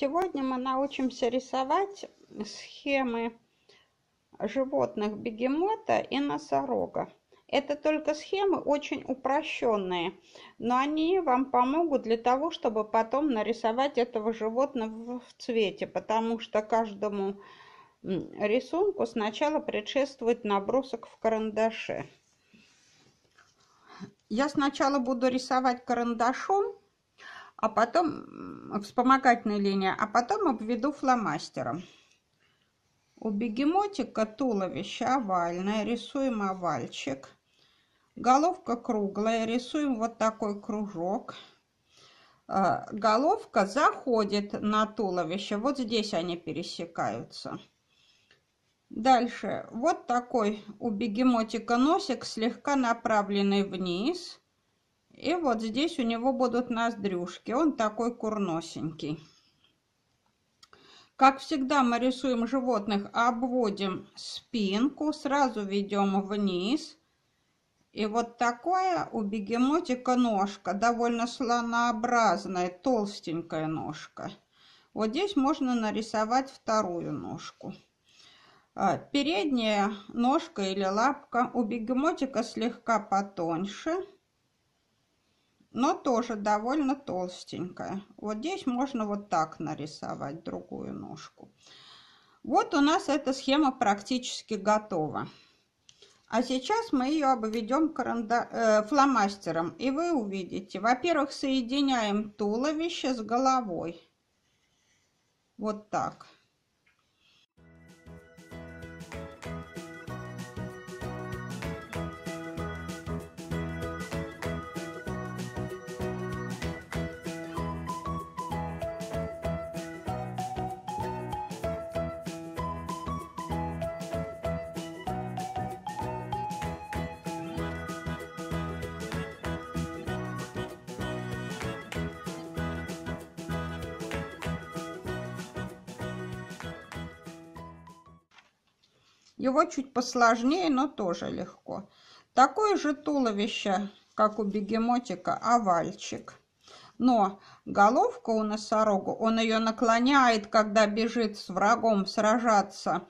Сегодня мы научимся рисовать схемы животных бегемота и носорога. Это только схемы очень упрощенные, но они вам помогут для того, чтобы потом нарисовать этого животного в цвете, потому что каждому рисунку сначала предшествует набросок в карандаше. Я сначала буду рисовать карандашом, а потом вспомогательной линией, а потом обведу фломастером. У бегемотика туловище овальное, рисуем овальчик. Головка круглая, рисуем вот такой кружок. А, головка заходит на туловище, вот здесь они пересекаются. Дальше, вот такой у бегемотика носик, слегка направленный вниз. И вот здесь у него будут ноздрюшки. Он такой курносенький. Как всегда мы рисуем животных, обводим спинку, сразу ведем вниз. И вот такая у бегемотика ножка, довольно слонообразная, толстенькая ножка. Вот здесь можно нарисовать вторую ножку. А, передняя ножка или лапка у бегемотика слегка потоньше но тоже довольно толстенькая. Вот здесь можно вот так нарисовать другую ножку. Вот у нас эта схема практически готова. А сейчас мы ее обведем каранда... э, фломастером. И вы увидите, во-первых, соединяем туловище с головой. Вот так. Его чуть посложнее, но тоже легко. Такое же туловище, как у бегемотика, овальчик. Но головка у носорога, он ее наклоняет, когда бежит с врагом сражаться.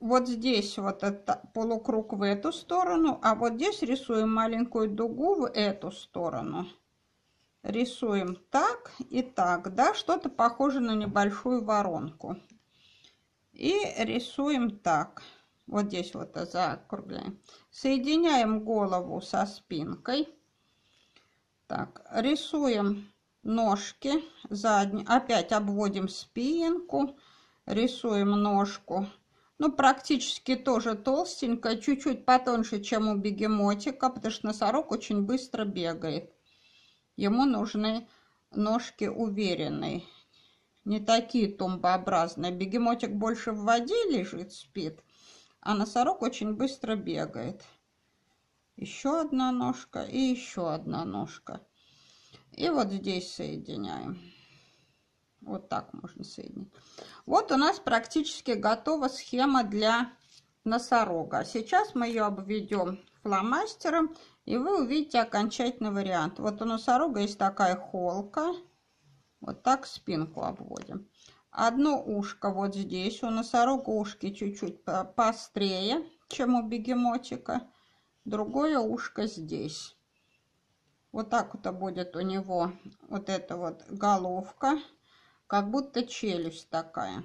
Вот здесь вот это полукруг в эту сторону, а вот здесь рисуем маленькую дугу в эту сторону. Рисуем так и так, да, что-то похоже на небольшую воронку. И рисуем так. Вот здесь вот закругляем. Соединяем голову со спинкой. Так, рисуем ножки задние. Опять обводим спинку. Рисуем ножку. Ну, практически тоже толстенькая, чуть-чуть потоньше, чем у бегемотика, потому что носорог очень быстро бегает. Ему нужны ножки уверенные не такие тумбообразные. Бегемотик больше в воде лежит, спит, а носорог очень быстро бегает. Еще одна ножка и еще одна ножка. И вот здесь соединяем. Вот так можно соединить. Вот у нас практически готова схема для носорога. Сейчас мы ее обведем фломастером, и вы увидите окончательный вариант. Вот у носорога есть такая холка. Вот так спинку обводим. Одно ушко вот здесь. У носорога ушки чуть-чуть поострее, чем у бегемотика. Другое ушко здесь. Вот так вот будет у него вот эта вот головка, как будто челюсть такая.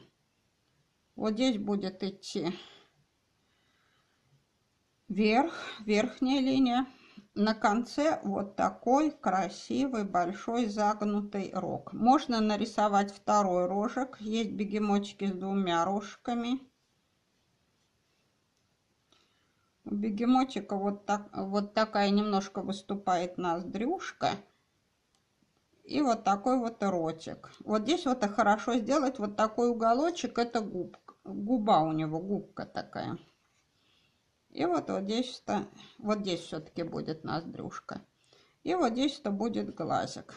Вот здесь будет идти вверх, верхняя линия на конце вот такой красивый большой загнутый рог. Можно нарисовать второй рожек. Есть бегемотики с двумя рожками. У бегемотика вот, так, вот такая немножко выступает ноздрюшка. И вот такой вот ротик. Вот здесь вот хорошо сделать вот такой уголочек. Это губ, губа у него, губка такая. И вот, вот здесь, -то, вот здесь все-таки будет ноздрюшка. И вот здесь-то будет глазик.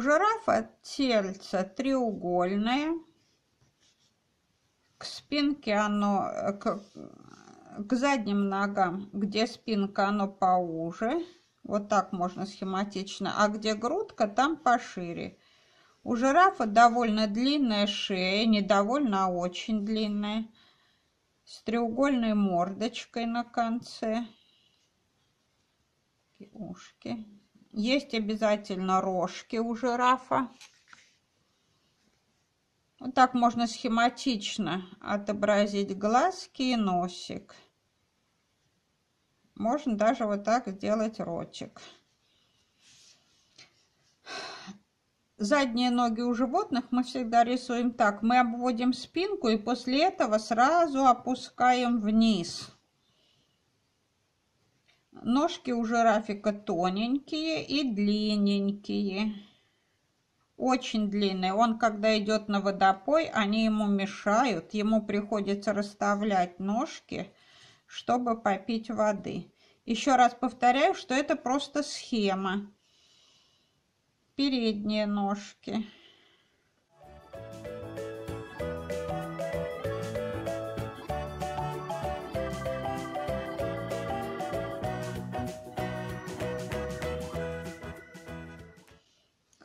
Жирафа тельце треугольное. К спинке оно, к, к задним ногам, где спинка, оно поуже. Вот так можно схематично. А где грудка, там пошире. У жирафа довольно длинная шея, не довольно, а очень длинная. С треугольной мордочкой на конце. Ушки. Есть обязательно рожки у жирафа. Вот так можно схематично отобразить глазки и носик. Можно даже вот так сделать ротик. Задние ноги у животных мы всегда рисуем так. Мы обводим спинку и после этого сразу опускаем вниз. Ножки у жирафика тоненькие и длинненькие. Очень длинные. Он, когда идет на водопой, они ему мешают. Ему приходится расставлять ножки, чтобы попить воды. Еще раз повторяю, что это просто схема. Передние ножки.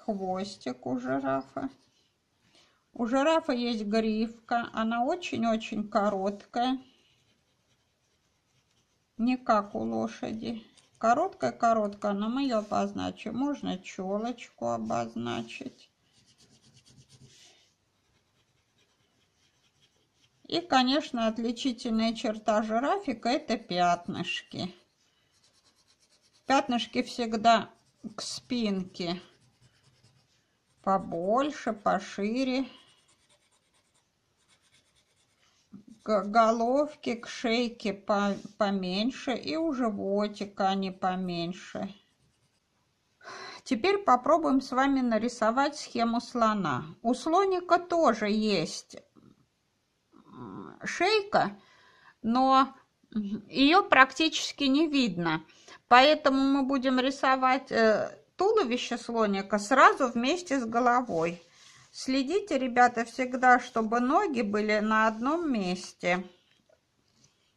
Хвостик у жирафа. У жирафа есть гривка, она очень-очень короткая, не как у лошади. Короткая-короткая, но мы ее обозначим. Можно челочку обозначить. И, конечно, отличительная черта жирафика – это пятнышки. Пятнышки всегда к спинке побольше, пошире. К головке, к шейке поменьше и у животика они поменьше. Теперь попробуем с вами нарисовать схему слона. У слоника тоже есть шейка, но ее практически не видно. Поэтому мы будем рисовать э, туловище слоника сразу вместе с головой. Следите, ребята, всегда, чтобы ноги были на одном месте.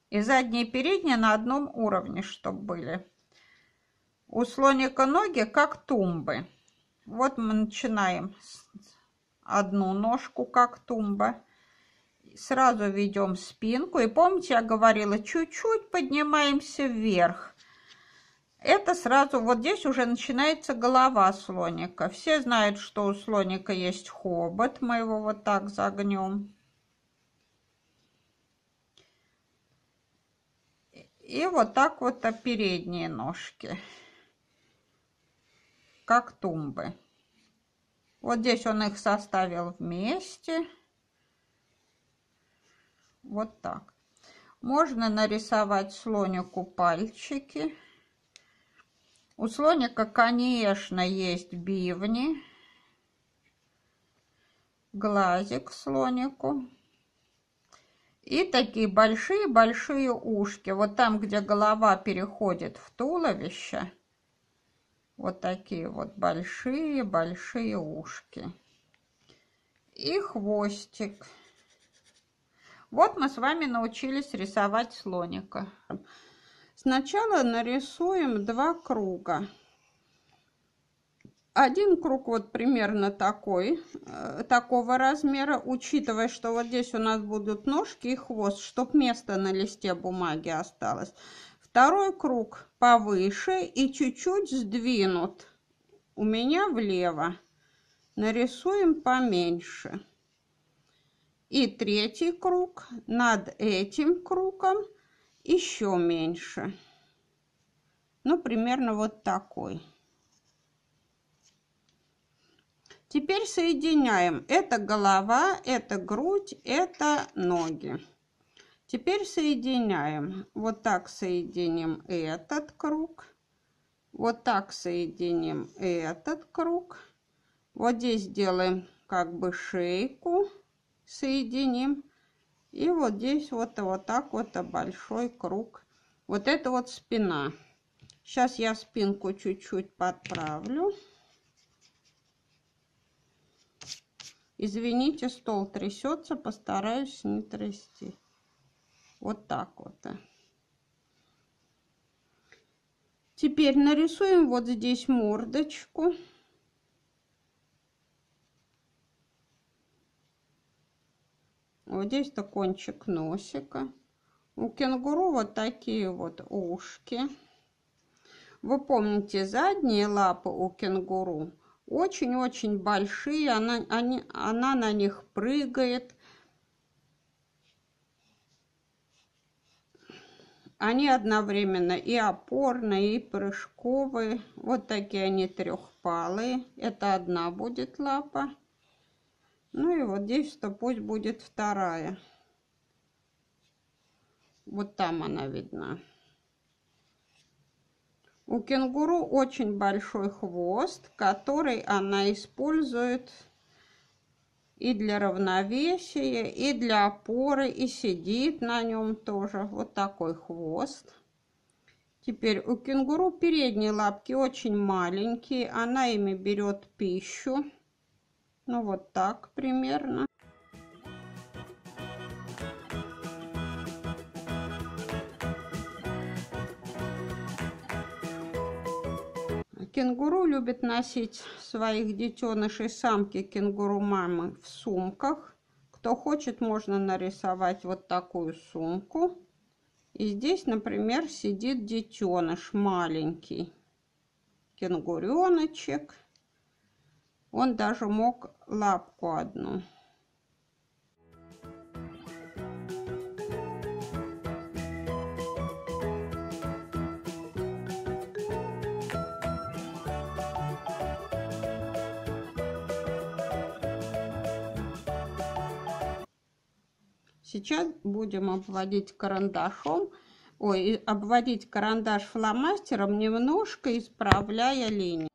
И задние и передние на одном уровне, чтобы были. У слоника ноги как тумбы. Вот мы начинаем одну ножку как тумба. Сразу ведем спинку. И помните, я говорила, чуть-чуть поднимаемся вверх. Это сразу, вот здесь уже начинается голова слоника. Все знают, что у слоника есть хобот. Мы его вот так загнем. И вот так вот передние ножки. Как тумбы. Вот здесь он их составил вместе. Вот так. Можно нарисовать слонику пальчики. У слоника, конечно, есть бивни, глазик слонику. И такие большие-большие ушки. Вот там, где голова переходит в туловище, вот такие вот большие-большие ушки. И хвостик. Вот мы с вами научились рисовать слоника. Сначала нарисуем два круга. Один круг вот примерно такой, э, такого размера, учитывая, что вот здесь у нас будут ножки и хвост, чтобы место на листе бумаги осталось. Второй круг повыше и чуть-чуть сдвинут у меня влево. Нарисуем поменьше. И третий круг над этим кругом еще меньше. Ну, примерно вот такой. Теперь соединяем. Это голова, это грудь, это ноги. Теперь соединяем. Вот так соединим этот круг. Вот так соединим этот круг. Вот здесь делаем как бы шейку. Соединим. И вот здесь вот, вот так вот большой круг. Вот это вот спина. Сейчас я спинку чуть-чуть подправлю. Извините, стол трясется, постараюсь не трясти. Вот так вот. Теперь нарисуем вот здесь мордочку. Вот здесь-то кончик носика. У кенгуру вот такие вот ушки. Вы помните, задние лапы у кенгуру очень-очень большие. Она, они, она на них прыгает. Они одновременно и опорные, и прыжковые. Вот такие они трехпалые. Это одна будет лапа. Ну и вот здесь-то пусть будет вторая. Вот там она видна. У кенгуру очень большой хвост, который она использует и для равновесия, и для опоры, и сидит на нем тоже. Вот такой хвост. Теперь у кенгуру передние лапки очень маленькие, она ими берет пищу. Ну вот так примерно. Кенгуру любит носить своих детенышей самки кенгуру мамы в сумках. Кто хочет, можно нарисовать вот такую сумку. И здесь, например, сидит детеныш маленький. Кенгуреночек. Он даже мог лапку одну Сейчас будем обводить карандашом, ой, обводить карандаш фломастером, немножко исправляя линии.